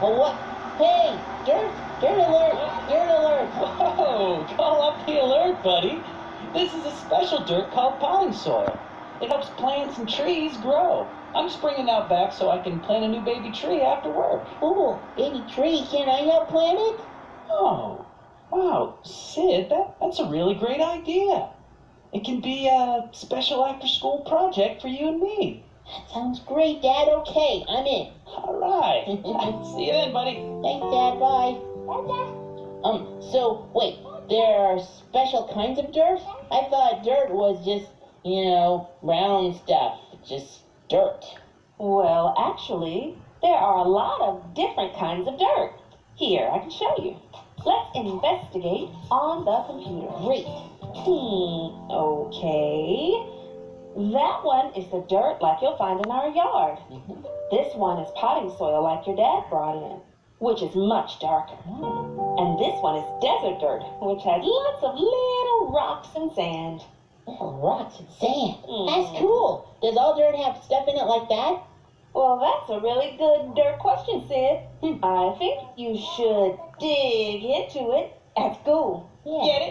Oh, what? Hey, dirt, dirt alert, dirt alert. Whoa, call up the alert, buddy. This is a special dirt called potting soil. It helps plants and trees grow. I'm just bringing it out back so I can plant a new baby tree after work. Ooh, baby tree, can I help plant it? Oh, wow, Sid, that, that's a really great idea. It can be a special after school project for you and me. That sounds great, Dad. Okay, I'm in. All right. See you then, buddy. Thanks, Dad. Bye. Bye. Um, so, wait, there are special kinds of dirt? I thought dirt was just, you know, brown stuff. Just dirt. Well, actually, there are a lot of different kinds of dirt. Here, I can show you. Let's investigate on the computer. Great. Hmm, okay. That one is the dirt like you'll find in our yard. This one is potting soil like your dad brought in, which is much darker. And this one is desert dirt, which has lots of little rocks and sand. Little rocks and sand. Mm. That's cool. Does all dirt have stuff in it like that? Well, that's a really good dirt question, Sid. I think you should dig into it at school. Yeah. Get it?